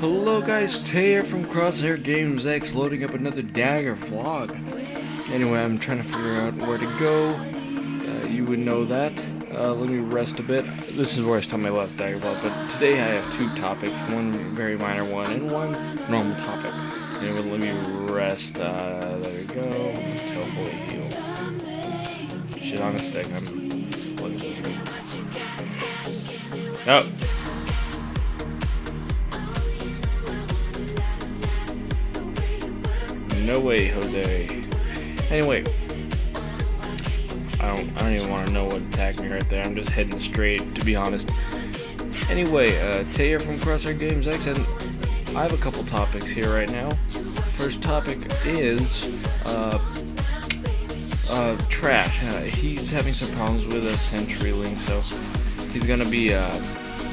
Hello guys, Tay from Crosshair Games X loading up another Dagger vlog. Anyway, I'm trying to figure out where to go. Uh, you would know that. Uh, let me rest a bit. This is where I stopped my last Dagger vlog, but today I have two topics, one very minor one and one normal topic. Anyway, let me rest. Uh, there we go. Until fully healed. Shit on. I'm. Oh. No way, Jose. Anyway, I don't. I don't even want to know what attacked me right there. I'm just heading straight, to be honest. Anyway, uh, Taylor from Crosshair Games X, and I have a couple topics here right now. First topic is uh, uh, Trash. Uh, he's having some problems with a CenturyLink, so he's gonna be uh,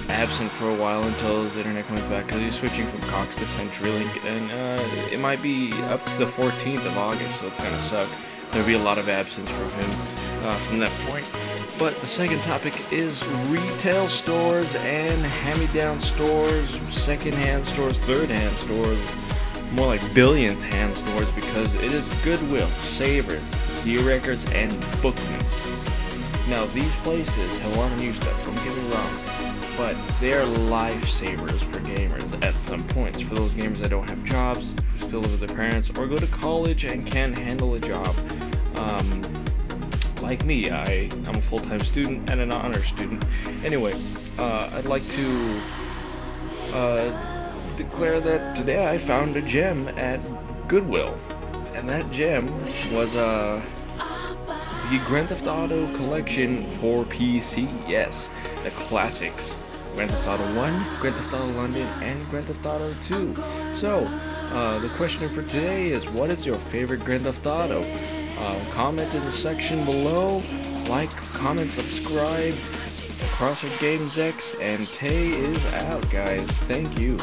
absent for a while until his internet comes back because he's switching from Cox to CenturyLink, and uh, it might be up to the 14th of August, so it's gonna suck. There'll be a lot of absence from him uh, from that point. But the second topic is retail stores and hand-me-down stores, second-hand stores, third-hand stores, more like billionth hand stores because it is Goodwill, Savers, Zia Records, and Bookmans. Now these places have a lot of new stuff, don't get me wrong, but they are lifesavers for gamers at some points. For those gamers that don't have jobs, who still live with their parents, or go to college and can't handle a job. Um, like me, I, I'm a full-time student and an honor student. Anyway, uh, I'd like to uh, declare that today I found a gem at Goodwill. And that gem was uh, the Grand Theft Auto collection for PC. Yes, the classics. Grand Theft Auto 1, Grand Theft Auto London, and Grand Theft Auto 2. So, uh, the question for today is what is your favorite Grand Theft Auto? Uh, comment in the section below. Like, comment, subscribe. Crosshair Games X, and Tay is out, guys. Thank you.